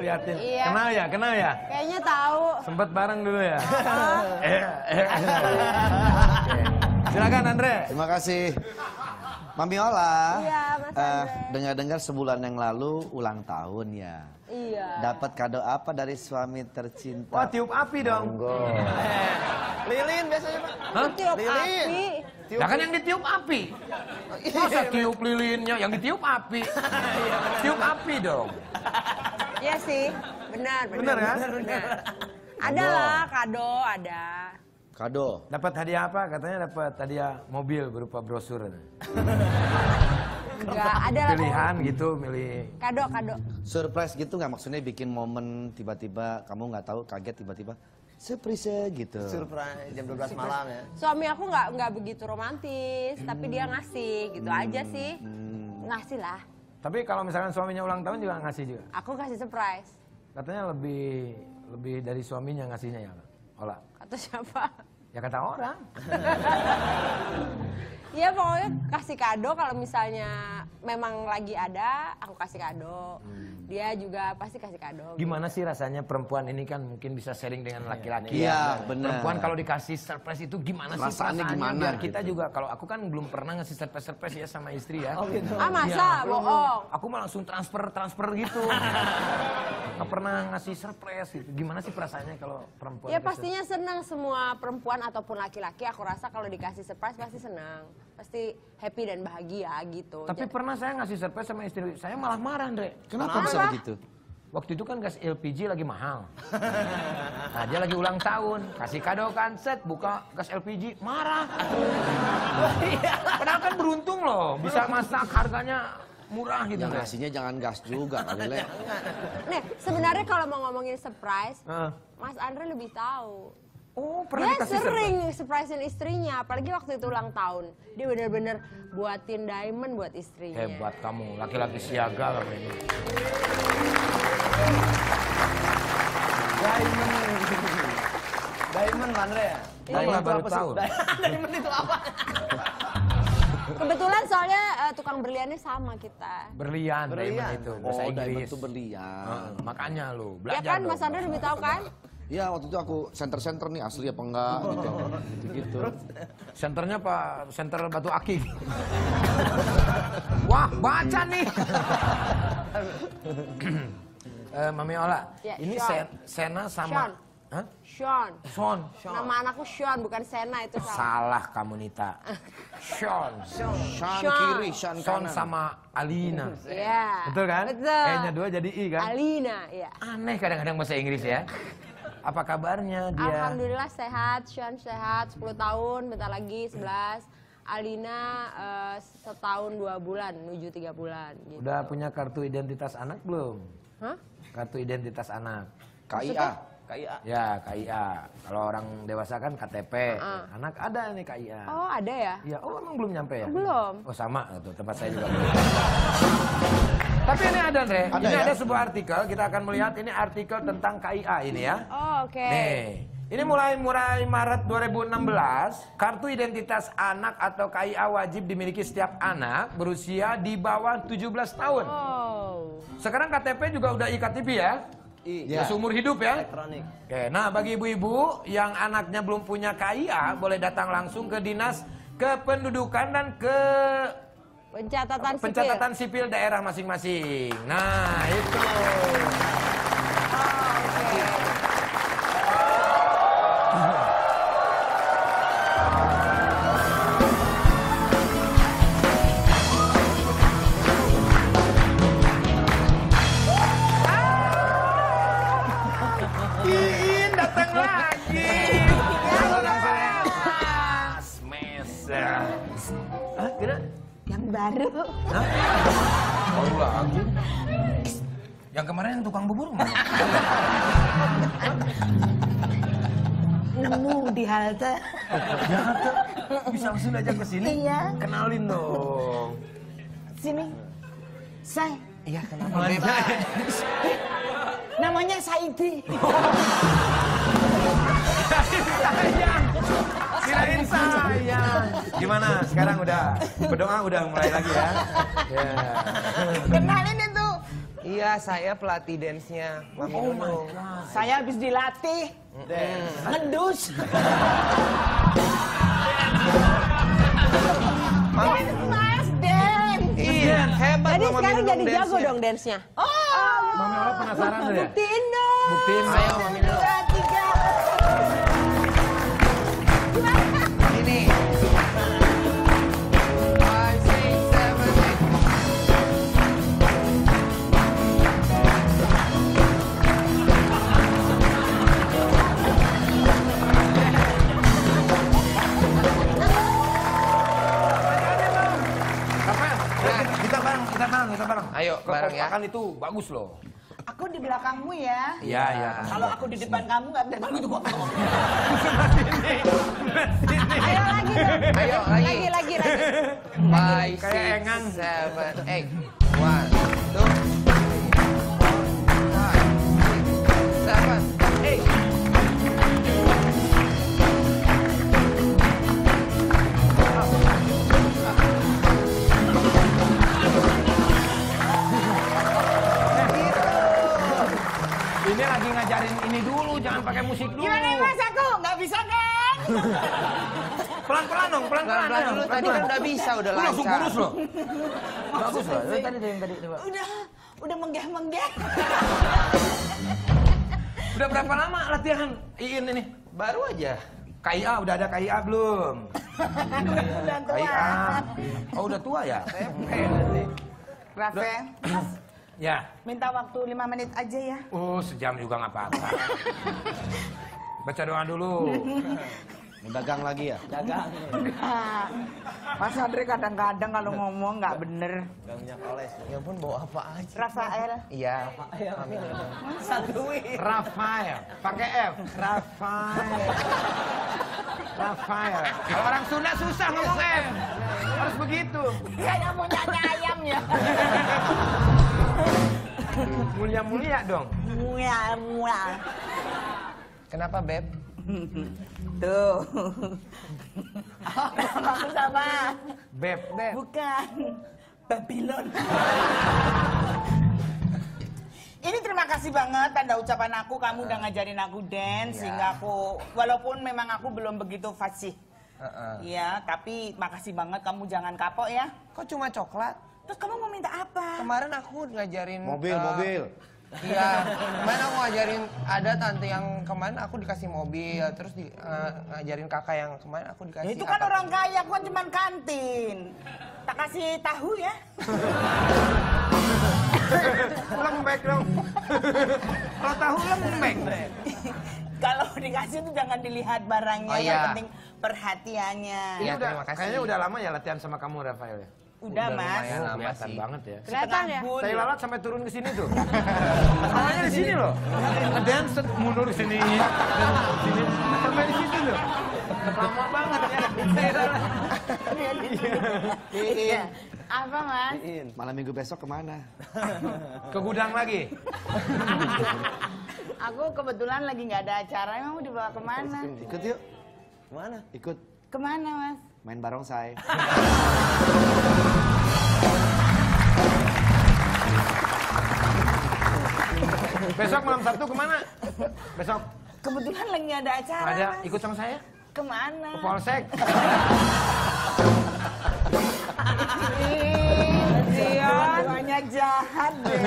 Liatin. Iya. Kenal ya, kenal ya? Kayaknya tahu. Sempet bareng dulu ya? Eh, eh. Oke. Silakan Andre. Terima kasih. Mami Ola. Iya, Mas eh, Andre. Dengar-dengar sebulan yang lalu ulang tahun ya. Iya. Dapat kado apa dari suami tercinta? Wah, tiup api dong. Monggo. Lilin biasanya Pak. Hah? Tiup Lilin. api. Ya kan yang ditiup api. Masa tiup lilinnya, yang ditiup api. tiup api dong. Iya sih, benar, benar. Benar kan? Benar. Ada lah kado, ada. Kado. Dapat hadiah apa? Katanya dapat hadiah mobil berupa brosur. Enggak, ada lah. Pilihan gitu, milih. Kado, kado. Surprise gitu nggak maksudnya bikin momen tiba-tiba kamu nggak tahu kaget tiba-tiba surprise gitu. Surprise jam 12 malam ya. Suami aku nggak nggak begitu romantis, tapi dia ngasih, gitu aja sih. Hmm. Ngasih lah. Tapi kalau misalkan suaminya ulang tahun juga ngasih juga. Aku kasih surprise. Katanya lebih lebih dari suaminya ngasihnya ya. Ola. Kata siapa? Ya kata orang. Iya pokoknya kasih kado kalau misalnya memang lagi ada, aku kasih kado. Dia juga pasti kasih kado. Gimana sih rasanya perempuan ini kan mungkin bisa sharing dengan laki-laki Iya, ya. benar. Perempuan kalau dikasih surprise itu gimana sih Perasaannya perasaannya? gimana Biar kita gitu. juga kalau aku kan belum pernah ngasih surprise-surprise ya sama istri ya. Oh gitu. Ah masa? Iya, belum. Bohong. Aku mah langsung transfer transfer gitu. Gak pernah ngasih surprise gitu. Gimana sih perasaannya kalau perempuan? Ya pastinya senang semua perempuan ataupun laki-laki aku rasa kalau dikasih surprise pasti senang. Pasti happy dan bahagia gitu. Tapi Ja- pernah saya ngasih surprise sama istri, saya malah marah, Andre. Kenapa bisa begitu? Waktu itu kan gas LPG lagi mahal. Nah, dia lagi ulang tahun, kasih kado kan, set, buka gas LPG, marah. Padahal kan beruntung loh, bisa masak harganya murah gitu. Yang ngasihnya jangan gas juga kali Le. Nih, sebenarnya kalau mau ngomongin surprise. Mas Andre lebih tahu. Oh, pernah Dia dikasih sering surprisein istrinya, apalagi waktu itu ulang tahun. Dia bener-bener buatin diamond buat istrinya. Hebat kamu, laki-laki siaga kamu ini. Diamond. Diamond Andre ya? Diamond baru tahu. Diamond itu apa? Kebetulan soalnya eh, tukang berliannya sama kita. Berlian, Berlian. diamond itu, bahasa Oh, diamond itu berlian. Heeh, makanya lu, Ya belajar kan, dong. Mas Andre lebih tahu kan? Iya waktu itu aku center-center nih asli apa enggak gitu. gitu. Senternya Pak, senter Batu Akik. Wah, baca nih. Eh, Mami Ola, Ya, ini Sean. Sen- Sena sama Sean. Hah? Sean. Sean. Nama anakku Sean, bukan Sena itu salah. Salah kamu Nita. Sean. Shan Sean. kiri, Sean kanan. sama Alina. Iya. Betul kan? Betul. E-nya dua jadi I kan? Alina, iya. Aneh kadang-kadang bahasa Inggris ya. Apa kabarnya dia? Alhamdulillah sehat, Sean sehat, 10 tahun, bentar lagi 11. Alina eh, setahun dua bulan, menuju tiga bulan. Gitu. Udah punya kartu identitas anak belum? Hah? Kartu identitas anak. KIA. Kayak Ya, KIA. Kalau orang dewasa kan KTP. Ah. Anak ada nih KIA. Oh ada ya? Iya, oh emang belum nyampe ya? Belum. Oh sama tuh tempat saya juga belum. Tapi ini ada Andre, Ada ini ya? ada sebuah artikel, kita akan melihat ini artikel tentang KIA ini ya. Oh oke. Nih, ini mulai mulai Maret 2016, kartu identitas anak atau KIA wajib dimiliki setiap anak berusia di bawah 17 tahun. Oh. Sekarang KTP juga udah iktp ya? Ya. Seumur hidup ya? Elektronik. Oke, nah bagi ibu-ibu yang anaknya belum punya KIA, boleh datang langsung ke dinas kependudukan dan ke Pencatatan sipil. pencatatan sipil daerah masing-masing. Nah, itu. Baru. Hah? Baru lagi. Yang kemarin yang tukang bubur mana? nemu di halte. Ya, tuh. bisa langsung ajak ke sini? Iya. Kenalin dong. Sini. Say, Iya, kenapa? namanya Saidi. sayang. Kirain sayang. Gimana? Sekarang udah berdoa udah mulai lagi ya. Ya. Kenalin itu. Iya, saya pelatih dance-nya Mami Oh Nunung. Saya habis dilatih. Ngedus. Mami, Mas iya, hebat Jadi sekarang jadi jago dong dance-nya. Oh, Mami Ola penasaran deh. Buktiin dong. Buktiin. Ayo Mami Nunung. Bareng, kita bareng, kita bareng. Ayo, bareng ya. Kekompakan itu bagus loh. Aku di belakangmu ya. Iya, iya. Kalau aku di depan kamu nggak bisa bagus juga. Ayo lagi dong. Ayo, lagi. Lagi, lagi, lagi. Five, Kayak six, engang. seven, eight. One, musik dulu. Gimana mas aku? Nggak bisa kan? Pelan-pelan dong, pelan-pelan. Pelan-pelan dulu, tadi kan udah bisa, udah Lu langsung lancar. kurus loh. Bagus loh. Tadi dari tadi coba. Udah, udah menggeh-menggeh. Udah berapa lama latihan Iin ini? Baru aja. KIA udah ada KIA belum? Udah tua. KIA. Oh udah tua ya? nanti. Rafael, Ya. minta waktu 5 menit aja ya. Oh sejam juga nggak apa-apa. Baca doa dulu. Mau dagang lagi ya? Dagang. Mas Andre kadang-kadang kalau ngomong nggak bener. Gak punya koles. Ya ampun, bawa apa aja. Rafael, Iya. Nunung. santuin. Rafael, pakai F. Rafael. Rafael. Kalau orang Sunda susah ngomong F. Harus begitu. Kayak mau nyanyi ayam ya. Mulia-mulia dong. Mulia, mulia. Kenapa, Beb? Tuh. Aku sama. Beb, Beb. Bukan. Babylon. Ini terima kasih banget tanda ucapan aku kamu udah ngajarin aku dance sehingga aku walaupun memang aku belum begitu fasih. Iya, tapi makasih banget kamu jangan kapok ya. Kok cuma coklat? Terus kamu mau minta apa? Kemarin aku ngajarin Mobil, eh, mobil. Iya, kemarin aku ngajarin ada tante yang kemarin aku dikasih mobil, terus di, eh, ngajarin kakak yang kemarin aku Ya, dikasih. itu kan apa- orang kaya, aku kan cuma kantin. Tak kasih tahu ya. Lembek dong. Kalau tahu lembek. Kalau dikasih itu jangan dilihat barangnya, Oh, yang iya. penting perhatiannya. Ini Iya, udah, terima kasih. kayaknya udah lama ya latihan sama kamu Rafael ya? Udah, Mas. lumayan lama Kelihatan sih. banget ya. Kelihatan ya? Saya lalat sampai turun ke sini tuh. Samanya di sini loh. Ngedance set mundur di sini. sini. Sampai di situ loh. Lama banget ya. Saya lalat. Iya. Apa, Mas? Malam minggu besok ke mana? Ke gudang lagi. Aku kebetulan lagi nggak ada acara, emang mau dibawa ke mana? Ikut yuk. Mana? Ikut. Ke mana, Mas? Main barongsai. Besok malam Sabtu ke mana? Besok Kebetulan lagi ada acara, ada Mas. ikut sama saya Ke mana? ke Polsek. Dua-duanya jahat deh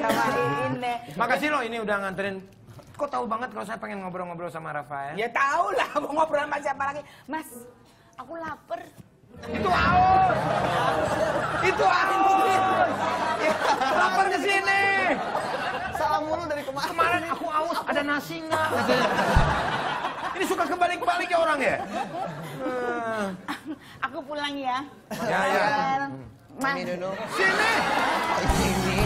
sama Iin deh. Makasih loh ini udah nganterin. Kok tahu banget kalau saya pengen ngobrol-ngobrol sama Rafael? Ya tahu lah, mau ngobrol sama siapa lagi. Mas, aku lapar. Itu Aun. Itu Aun. Lapar ke sini. Salam mulu dari kemarin. Kemarin aku aus, ada nasi nggak? Ini suka kebalik-balik ya orang ya? Hmm. Aku pulang ya. Ya, ya. Mas, Nunung. Sini. Sini.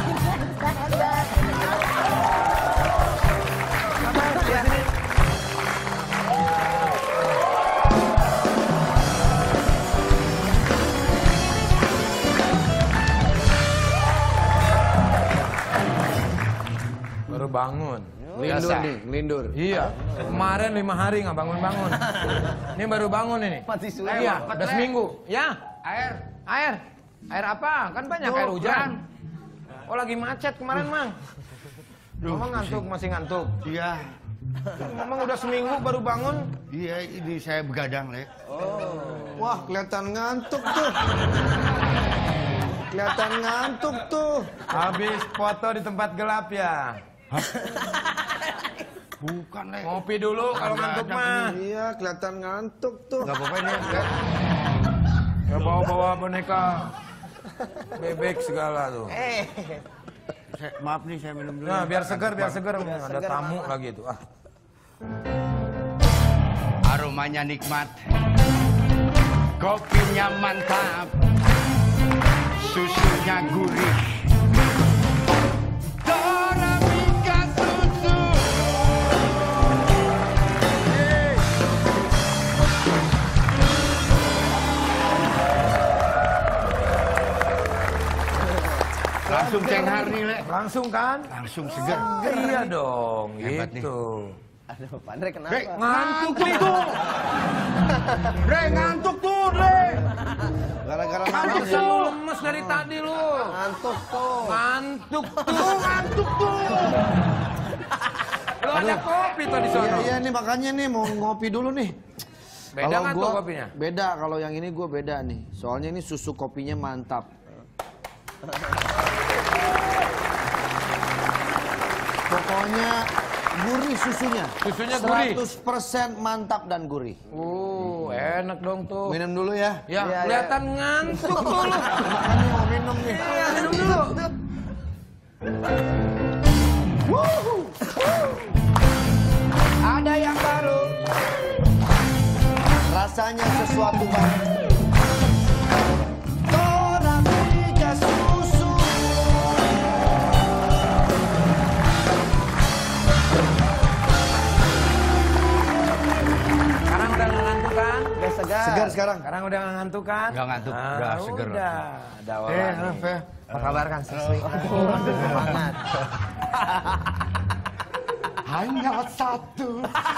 Bangun. Lindur nih, lindur. Iya. Kemarin lima hari nggak bangun-bangun. Ini baru bangun ini. Mati suri. Iya, udah seminggu. Ya. Air. Air. Air apa? Kan banyak air hujan. Oh lagi macet kemarin mang. Mamang ngantuk masih ngantuk. Iya, Mamang udah seminggu baru bangun. iya ini saya begadang, Le. Wah, kelihatan ngantuk tuh. Kelihatan ngantuk tuh. Habis foto di tempat gelap ya. Bukan, Le. Ngopi dulu kalau ngantuk mah. Iya, kelihatan ngantuk tuh. Gak apa-apa ini, enggak. Ya bawa-bawa boneka bebek segala tuh. Eh, Saya- maaf nih, saya minum dulu. Nah, biar segar, biar segar. Ada tamu lagi itu. Ah. Aromanya nikmat. Kopinya mantap. Susunya gurih. Langsung cenghar nih, Le. Langsung kan? Langsung segar. Iya dong, Hebat nih. gitu. Aduh, Pak Andre kenapa? Dre, Ngantuk tuh. Dre, ngantuk tuh, Dre. Gara-gara Ngantuk ngantuk. lu lemes dari tadi lu. Ngantuk tuh. Ngantuk tuh, ngantuk tuh. Lu ada kopi tuh di Iya, sana. iya nih makanya nih mau ngopi dulu nih. Beda Kalau nggak tuh gua- kopinya? Beda, kalau yang ini gue beda nih. Soalnya ini susu kopinya mantap. Pokoknya gurih susunya. Susunya gurih? 100% mantap dan gurih. Uh, enak dong tuh. Minum dulu ya. Ya, kelihatan ngantuk tuh lu. Makanya mau minum nih. Iya, minum dulu. Ada yang baru. Rasanya sesuatu banget. Segar. Segar sekarang. Sekarang udah nggak ngantuk kan? Nggak ngantuk, Ah, udah seger. Udah, ada Eh, wangi. Raf, ya. Apa kabar Kang Siswi? Semangat. Hanya satu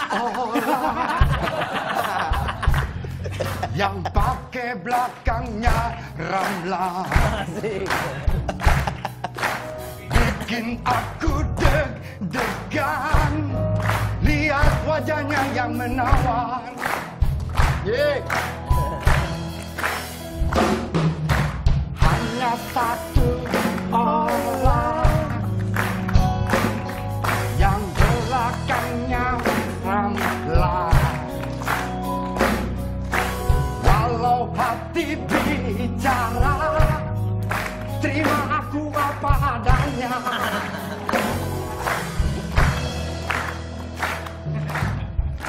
orang yang pakai belakangnya ramlah bikin aku deg-degan lihat wajahnya yang menawan. Ye. Hanya satu orang yang belakangnya ramlah Walau hati bicara Terima aku apa adanya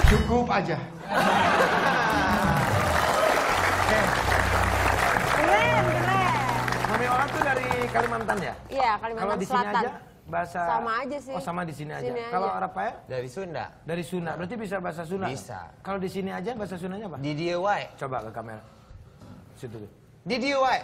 Cukup aja Kalimantan ya? Iya, Kalau Kalimantan di sini Selatan. aja bahasa Sama aja sih. Oh, sama di sini aja. Sini Kalau aja. Arab ya? Dari Sunda. Dari Sunda. Berarti bisa bahasa Sunda? Bisa. Kalau di sini aja bahasa Sundanya apa? Di dia wae. Coba ke kamera. Situ tuh. Di dia wae.